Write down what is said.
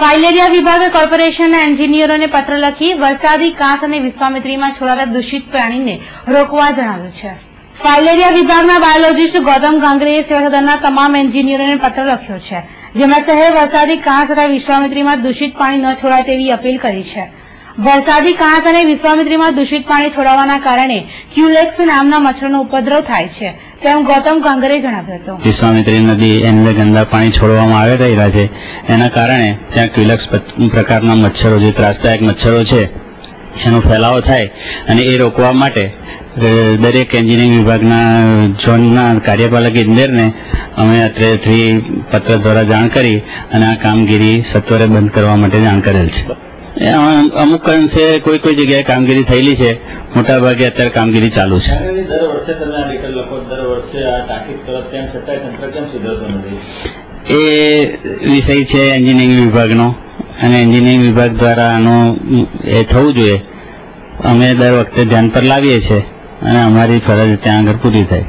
Filaria વિભાગે કોર્પોરેશનના એન્જિનિયરોને પત્ર લખી વરસાદી કાંસ અને વિશ્વામિત્રીમાં છોડાતા દૂષિત પ્રાણીને રોકવા જણાવ્યું છે. ફાઇલેરિયા વિભાગના બાયોલોજીસ્ટ ગૌતમ ગાંગરેએ સેવા તમામ એન્જિનિયરોને પત્ર લખ્યો છે, જેમાં શહેર વરસાદી કાંસ તથા વિશ્વામિત્રીમાં દૂષિત પાણી ન છોડાય તેવી અપીલ કરી છે. વરસાદી કાંસ અને વિશ્વામિત્રીમાં દૂષિત પાણી છોડાવાના કારણે ક્યુલેક્સ નામના મચ્છરનો ઉપદ્રવ થાય છે. તેમ ગૌતમ કાંગરે જણાવ્યું હતું. વિશ્વામિત્રી નદી એની અંદર ગંદા પાણી છોડવામાં આવી રહ્યા છે. એના કારણે ત્યાં ક્વિલક્સ પ્રકારના મચ્છરો જે ત્રાસદાયક મચ્છરો છે, એનો ફેલાવો થાય અને એ રોકવા માટે દરેક એન્જિનિયરિંગ વિભાગના ઝોનના કાર્યપાલક ઇજનેરને અમે અત્રેથી પત્ર દ્વારા જાણ કરી અને આ કામગીરી સત્વરે બંધ કરવા માટે જાણ કરેલ છે. અમુક અંશે કોઈ કોઈ જગ્યાએ કામગીરી થયેલી છે. મોટાભાગે અત્યારે કામગીરી ચાલુ છે. દર વર્ષે તમે આ લખો દર વર્ષે આ તાકીદ કરો તેમ છતાં તંત્ર કેમ સુધરતું નથી? એ વિષય છે એન્જિનિયરિંગ વિભાગનો. અને એન્જિનિયરિંગ વિભાગ દ્વારા આનું એ થવું જોઈએ. અમે દર વખતે ધ્યાન પર લાવીએ છીએ. અને અમારી ફરજ ત્યાં આગળ પૂરી થાય.